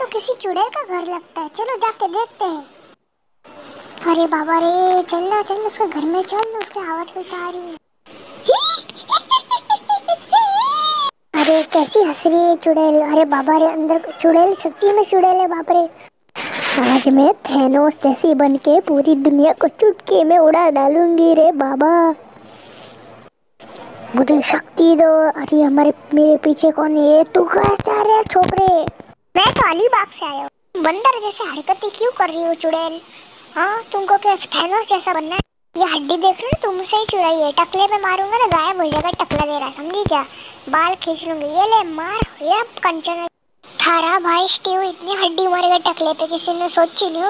चुड़ैल का घर लगता है। चलो जाके देखते हैं। अरे बाबा रे चलना चल, उसके घर में चल उसके आवाज़ को आ रही है। अरे कैसी हंस रही है चुड़ैल। अरे बाबा रे, अंदर चुड़ैल, सच्ची में चुड़ैल है बाप रे। आज मैं थैनोस जैसी बन के पूरी दुनिया को चुटकी में उड़ा डालूँगी रे बाबा। मुझे शक्ति दो। अरे हमारे, मेरे पीछे कौन है? तू कैसा रे छोकरे मैं तो अलीबाग से आया हो। बंदर जैसे हरकतें क्यों कर रही हो, चुड़ैल? हाँ तुमको क्या थैनोस जैसा बनना है? ये हड्डी देख रहे हो तुमसे ही चुराई है। टकले में मारूँगा ना गायब हो जाएगा, टकला दे रहा है, समझी क्या? बाल खींच लूँगी। ये ले, मार। ये कंचन थारा भाई, स्टीव, इतनी हड्डी मारेगा टकले पे, किसी ने सोची नहीं